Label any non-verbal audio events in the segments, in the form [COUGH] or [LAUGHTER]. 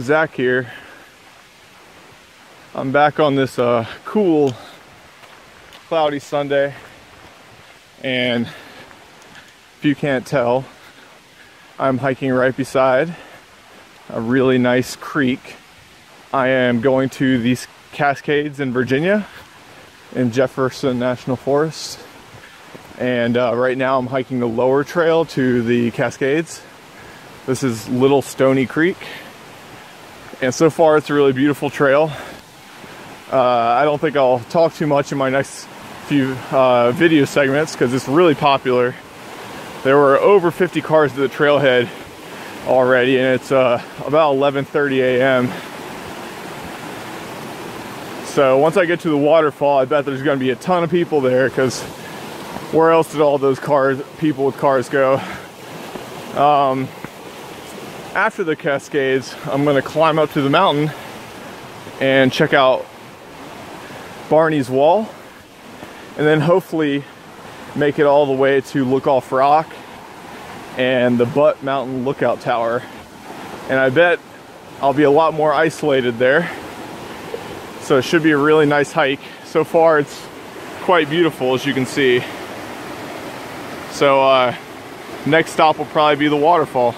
Zach here. I'm back on this uh, cool, cloudy Sunday, and if you can't tell, I'm hiking right beside a really nice creek. I am going to these Cascades in Virginia in Jefferson National Forest. And uh, right now I'm hiking the lower trail to the Cascades. This is Little Stony Creek. And so far it's a really beautiful trail. Uh, I don't think I'll talk too much in my next few uh, video segments because it's really popular. There were over 50 cars to the trailhead already and it's uh, about 11.30 a.m. So once I get to the waterfall, I bet there's gonna be a ton of people there because where else did all those cars, people with cars go? Um, after the Cascades, I'm gonna climb up to the mountain and check out Barney's Wall and then hopefully make it all the way to Lookoff Rock and the Butt Mountain Lookout Tower. And I bet I'll be a lot more isolated there so it should be a really nice hike. So far it's quite beautiful as you can see. So uh, next stop will probably be the waterfall.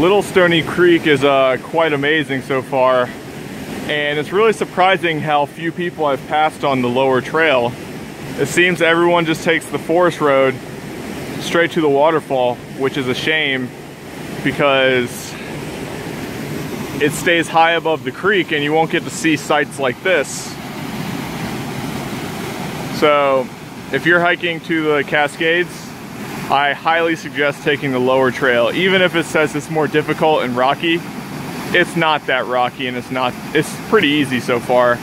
Little Stony Creek is uh, quite amazing so far and it's really surprising how few people I've passed on the lower trail. It seems everyone just takes the forest road straight to the waterfall, which is a shame because it stays high above the creek and you won't get to see sights like this. So if you're hiking to the Cascades, I highly suggest taking the lower trail. Even if it says it's more difficult and rocky, it's not that rocky and it's not, it's pretty easy so far.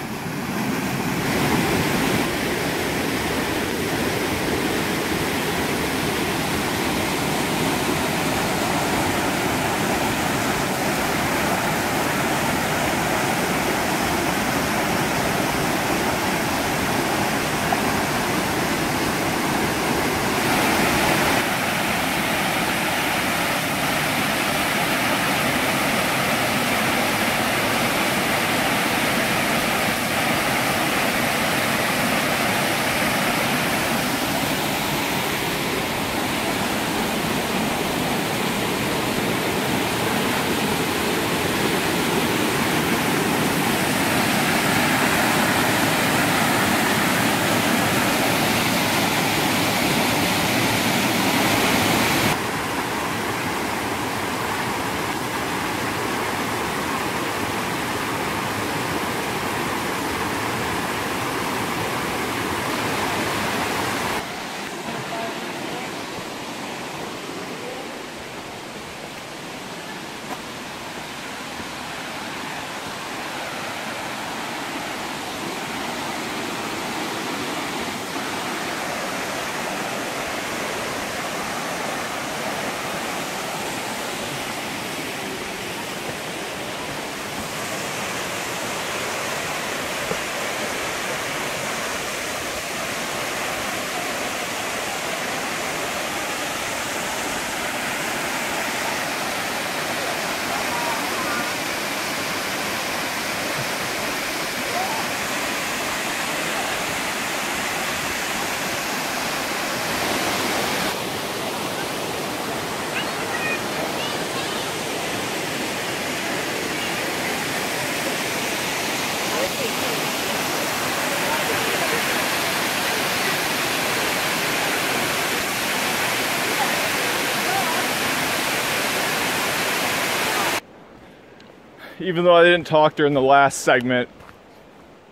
Even though I didn't talk during the last segment,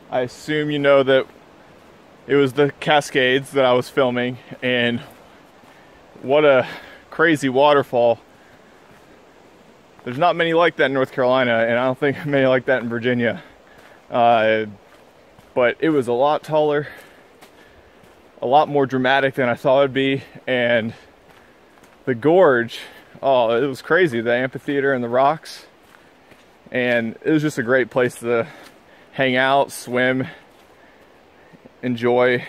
I assume you know that it was the Cascades that I was filming, and what a crazy waterfall. There's not many like that in North Carolina, and I don't think [LAUGHS] many like that in Virginia. Uh, but it was a lot taller, a lot more dramatic than I thought it'd be, and the gorge, oh, it was crazy. The amphitheater and the rocks And it was just a great place to hang out, swim, enjoy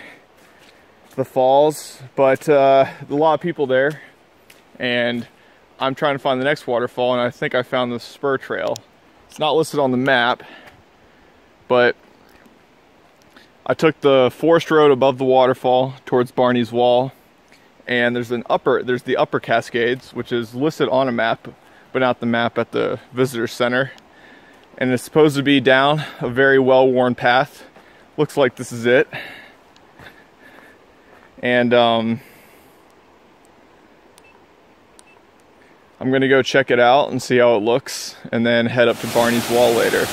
the falls. But uh, a lot of people there, and I'm trying to find the next waterfall, and I think I found the spur trail. It's not listed on the map, but I took the forest road above the waterfall towards Barney's Wall, and there's an upper, there's the upper Cascades, which is listed on a map, but not the map at the visitor center. And it's supposed to be down a very well-worn path. Looks like this is it. And um, I'm gonna go check it out and see how it looks, and then head up to Barney's Wall later.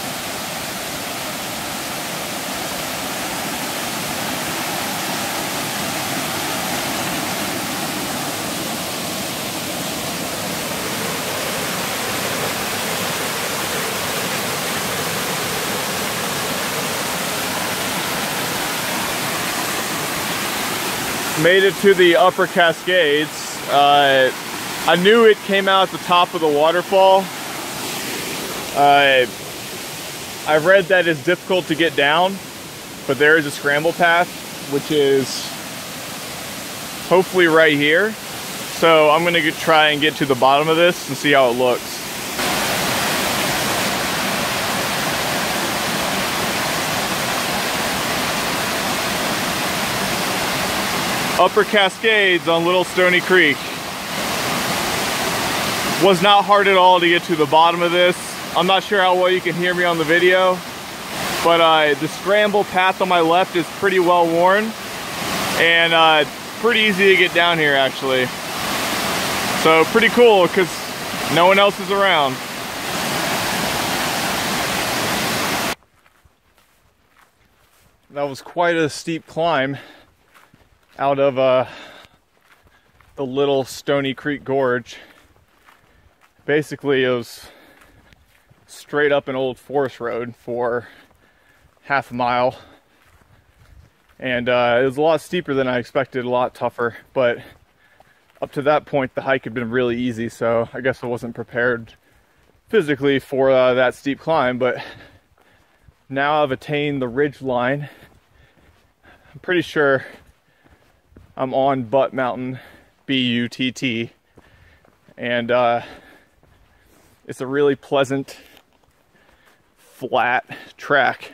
Made it to the upper Cascades. Uh, I knew it came out at the top of the waterfall. Uh, I've read that it's difficult to get down, but there is a scramble path, which is hopefully right here. So I'm gonna try and get to the bottom of this and see how it looks. Upper Cascades on Little Stony Creek. Was not hard at all to get to the bottom of this. I'm not sure how well you can hear me on the video, but uh, the scramble path on my left is pretty well worn and uh, pretty easy to get down here actually. So pretty cool because no one else is around. That was quite a steep climb out of uh, the little Stony Creek Gorge. Basically, it was straight up an old forest road for half a mile. And uh, it was a lot steeper than I expected, a lot tougher. But up to that point, the hike had been really easy, so I guess I wasn't prepared physically for uh, that steep climb. But now I've attained the ridge line. I'm pretty sure I'm on Butt Mountain, B-U-T-T, and uh, it's a really pleasant, flat track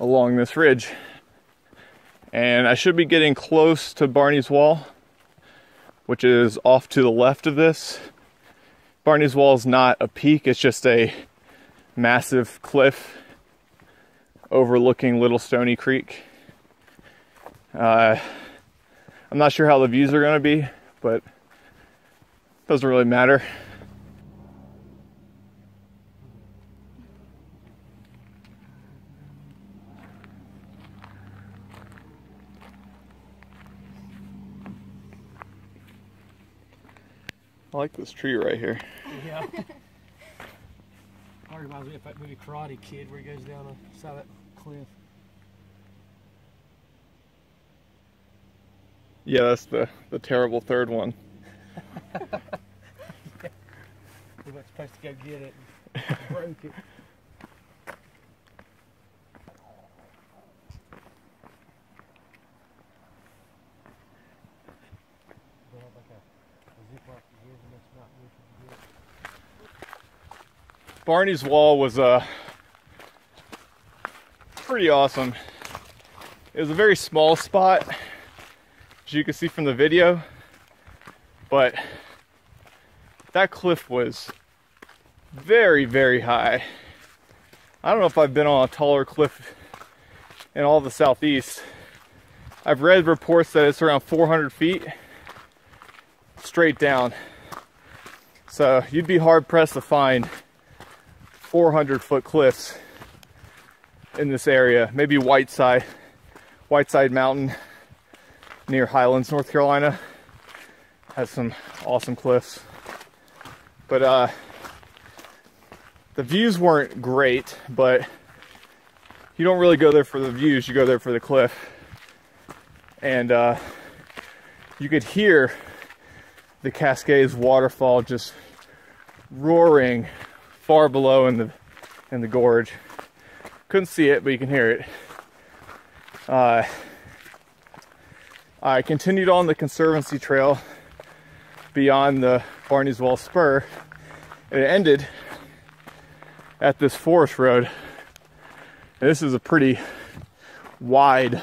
along this ridge. And I should be getting close to Barney's Wall, which is off to the left of this. Barney's Wall is not a peak, it's just a massive cliff overlooking Little Stony Creek. Uh, I'm not sure how the views are going to be, but it doesn't really matter. I like this tree right here. Yeah. [LAUGHS] reminds me of that movie Karate Kid where he goes down the side of that cliff. Yeah, that's the, the terrible third one. we were supposed to go get it [LAUGHS] and broke it. Barney's Wall was uh, pretty awesome. It was a very small spot as you can see from the video. But that cliff was very, very high. I don't know if I've been on a taller cliff in all the southeast. I've read reports that it's around 400 feet straight down. So you'd be hard pressed to find 400 foot cliffs in this area. Maybe Whiteside, Whiteside Mountain near Highlands, North Carolina. Has some awesome cliffs. But uh, the views weren't great, but you don't really go there for the views, you go there for the cliff. And uh, you could hear the Cascades waterfall just roaring far below in the in the gorge. Couldn't see it, but you can hear it. Uh, I continued on the Conservancy Trail beyond the Barney's Wall Spur, and it ended at this forest road. And this is a pretty wide,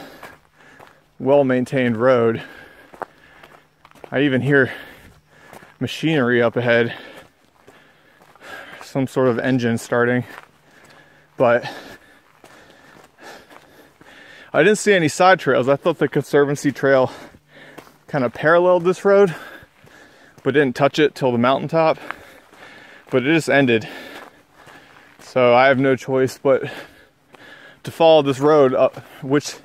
well maintained road. I even hear machinery up ahead, some sort of engine starting, but I didn't see any side trails. I thought the Conservancy Trail kind of paralleled this road, but didn't touch it till the mountaintop. But it just ended. So I have no choice but to follow this road up, which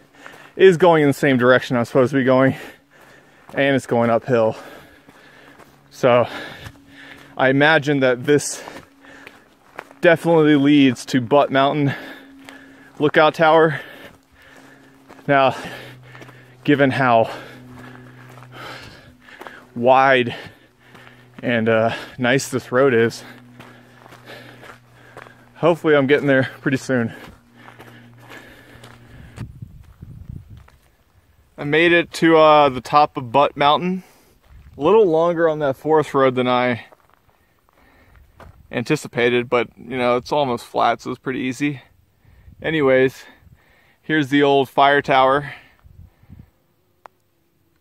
is going in the same direction I'm supposed to be going, and it's going uphill. So I imagine that this definitely leads to Butt Mountain Lookout Tower. Now, given how wide and uh, nice this road is, hopefully I'm getting there pretty soon. I made it to uh, the top of Butt Mountain. A little longer on that forest road than I anticipated, but you know, it's almost flat, so it's pretty easy. Anyways, here's the old fire tower.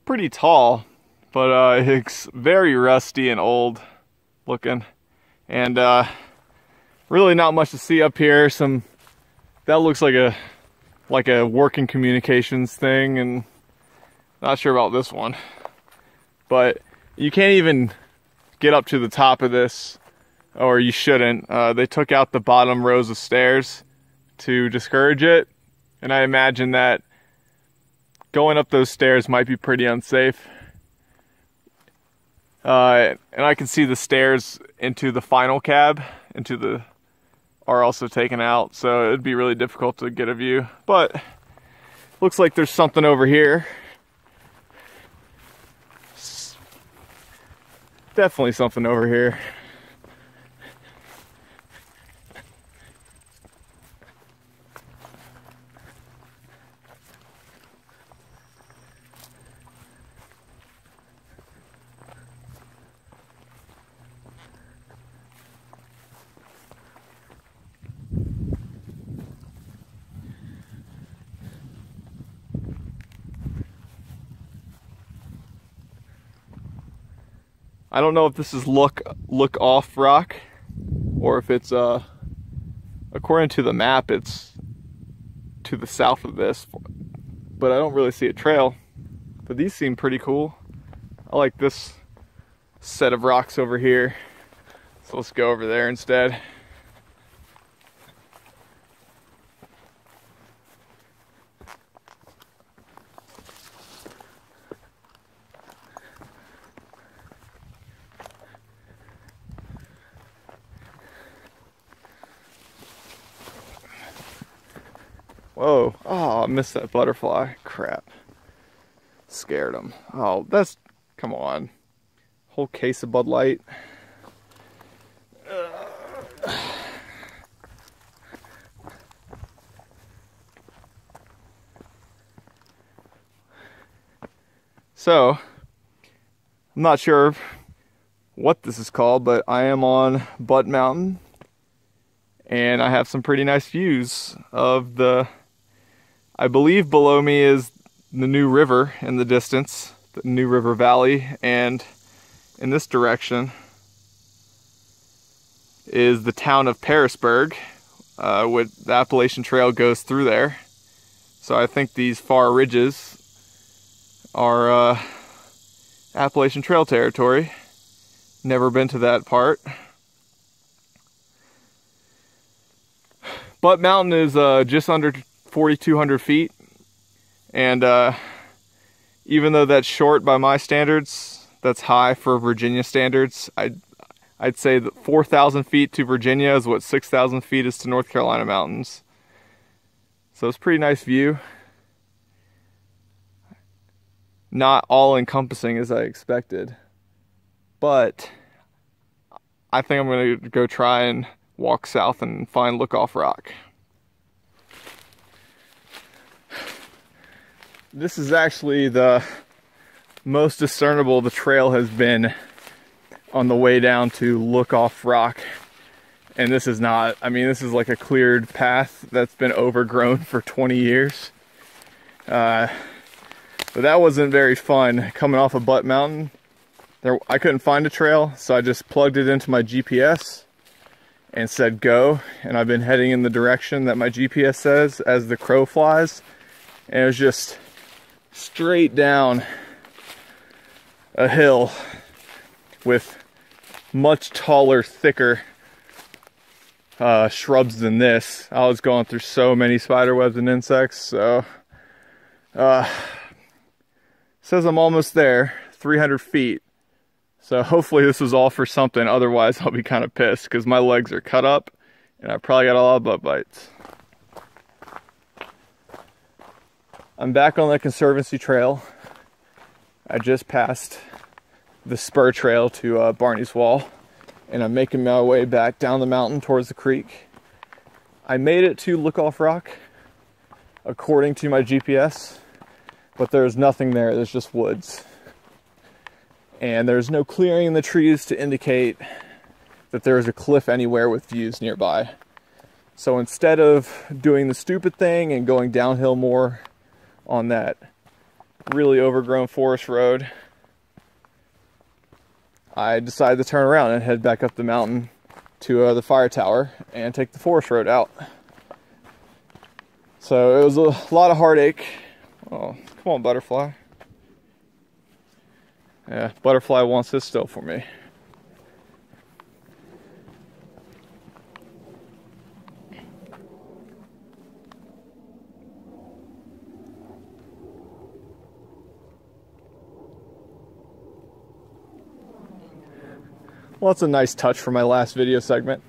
Pretty tall, but uh, [LAUGHS] it's very rusty and old looking. And uh, really not much to see up here. Some that looks like a like a working communications thing and not sure about this one. But you can't even get up to the top of this or you shouldn't. Uh, they took out the bottom rows of stairs to discourage it. And I imagine that going up those stairs might be pretty unsafe. Uh, and I can see the stairs into the final cab, into the are also taken out, so it'd be really difficult to get a view. But looks like there's something over here. Definitely something over here. I don't know if this is look look off rock or if it's uh according to the map it's to the south of this but I don't really see a trail. But these seem pretty cool. I like this set of rocks over here. So let's go over there instead Whoa. Oh, I missed that butterfly. Crap. Scared him. Oh, that's. Come on. Whole case of Bud Light. So, I'm not sure what this is called, but I am on Butt Mountain and I have some pretty nice views of the I believe below me is the New River in the distance, the New River Valley, and in this direction is the town of Pearisburg, uh, with the Appalachian Trail goes through there. So I think these far ridges are uh, Appalachian Trail territory. Never been to that part. Butt Mountain is uh, just under 4,200 feet. And uh, even though that's short by my standards, that's high for Virginia standards. I'd, I'd say that 4,000 feet to Virginia is what 6,000 feet is to North Carolina mountains. So it's pretty nice view. Not all encompassing as I expected, but I think I'm gonna go try and walk south and find Lookoff Rock. This is actually the most discernible the trail has been on the way down to Lookoff Rock. And this is not, I mean, this is like a cleared path that's been overgrown for 20 years. Uh, but that wasn't very fun coming off of Butt Mountain. There, I couldn't find a trail, so I just plugged it into my GPS and said go. And I've been heading in the direction that my GPS says as the crow flies. And it was just straight down a hill with much taller, thicker uh, shrubs than this. I was going through so many spider webs and insects, so uh, says I'm almost there, 300 feet. So hopefully this was all for something. Otherwise, I'll be kind of pissed because my legs are cut up and I probably got a lot of butt bites. I'm back on the Conservancy Trail. I just passed the spur trail to uh, Barney's Wall and I'm making my way back down the mountain towards the creek. I made it to Lookoff Rock according to my GPS, but there's nothing there, there's just woods and there's no clearing in the trees to indicate that there is a cliff anywhere with views nearby. So instead of doing the stupid thing and going downhill more on that really overgrown forest road, I decided to turn around and head back up the mountain to uh, the fire tower and take the forest road out. So it was a lot of heartache. Oh, come on, butterfly. Yeah, butterfly wants this still for me. Well, that's a nice touch for my last video segment.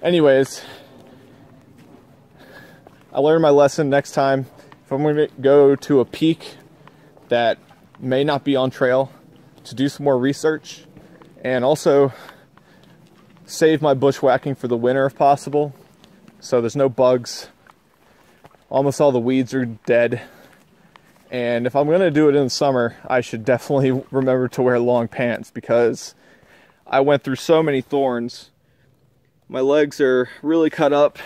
Anyways, I learned my lesson next time. If I'm to go to a peak that may not be on trail to do some more research and also save my bushwhacking for the winter if possible. So there's no bugs. Almost all the weeds are dead. And if I'm going to do it in the summer, I should definitely [LAUGHS] remember to wear long pants because I went through so many thorns. My legs are really cut up,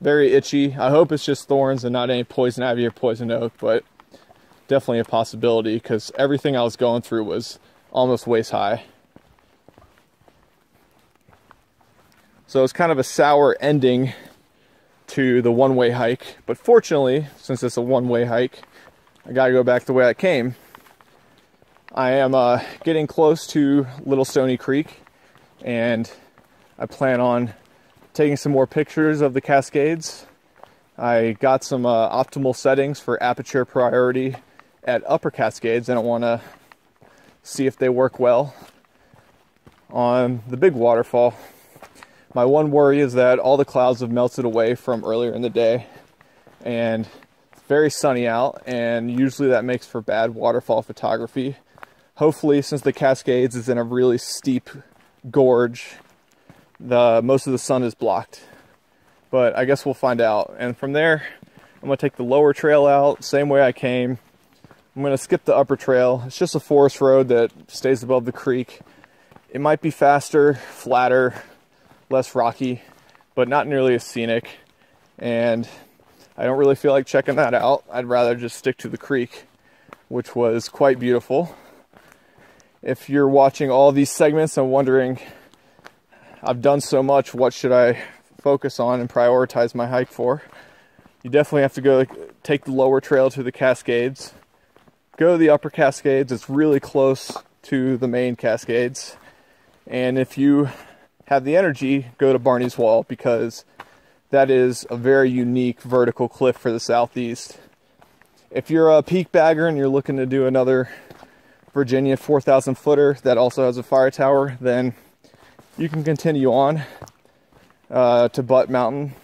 very itchy. I hope it's just thorns and not any poison ivy or poison oak, but definitely a possibility because everything I was going through was almost waist high. So it's kind of a sour ending to the one way hike. But fortunately, since it's a one way hike, I gotta go back the way I came. I am uh, getting close to Little Stony Creek and I plan on taking some more pictures of the Cascades. I got some uh, optimal settings for aperture priority at Upper Cascades and I want to see if they work well on the big waterfall. My one worry is that all the clouds have melted away from earlier in the day and it's very sunny out and usually that makes for bad waterfall photography. Hopefully since the Cascades is in a really steep gorge, the most of the sun is blocked. But I guess we'll find out. And from there, I'm gonna take the lower trail out, same way I came, I'm to skip the upper trail. It's just a forest road that stays above the creek. It might be faster, flatter, less rocky, but not nearly as scenic. And I don't really feel like checking that out. I'd rather just stick to the creek, which was quite beautiful. If you're watching all these segments and wondering, I've done so much, what should I focus on and prioritize my hike for? You definitely have to go take the lower trail to the Cascades go to the upper Cascades. It's really close to the main Cascades. And if you have the energy, go to Barney's Wall because that is a very unique vertical cliff for the southeast. If you're a peak bagger and you're looking to do another Virginia 4,000 footer that also has a fire tower, then you can continue on uh, to Butt Mountain.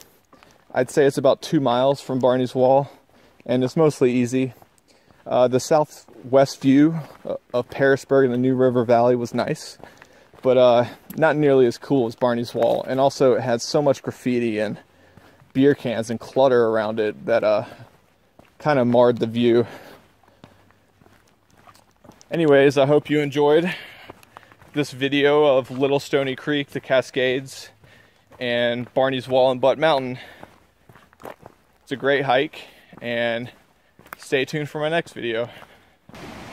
I'd say it's about two miles from Barney's Wall, and it's mostly easy. Uh, the southwest view uh, of Pearisburg and the New River Valley was nice, but uh, not nearly as cool as Barney's Wall. And also, it had so much graffiti and beer cans and clutter around it that uh, kind of marred the view. Anyways, I hope you enjoyed this video of Little Stony Creek, the Cascades, and Barney's Wall and Butt Mountain. It's a great hike, and stay tuned for my next video.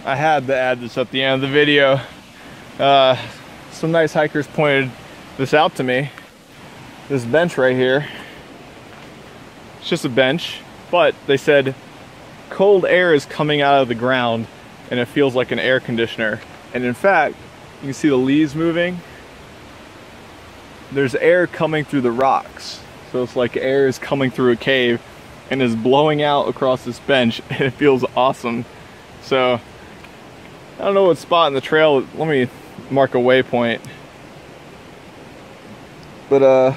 I had to add this at the end of the video. Uh, some nice hikers pointed this out to me. This bench right here. It's just a bench, but they said cold air is coming out of the ground and it feels like an air conditioner. And in fact, you can see the leaves moving. There's air coming through the rocks. So it's like air is coming through a cave and is blowing out across this bench [LAUGHS] and it feels awesome. So I don't know what spot in the trail, let me mark a waypoint. But uh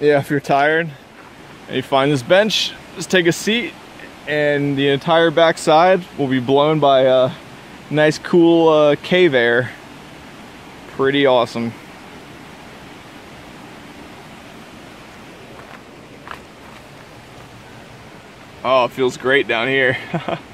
yeah, if you're tired and you find this bench, just take a seat and the entire backside will be blown by a nice cool uh, cave air. Pretty awesome. Oh, it feels great down here. [LAUGHS]